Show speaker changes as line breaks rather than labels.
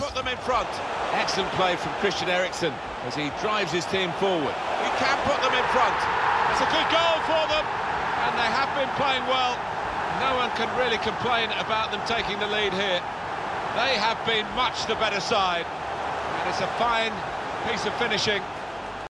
put them in front.
Excellent play from Christian Eriksen as he drives his team forward.
He can put them in front. It's a good goal for them, and they have been playing well. No one can really complain about them taking the lead here. They have been much the better side, and it's a fine piece of finishing.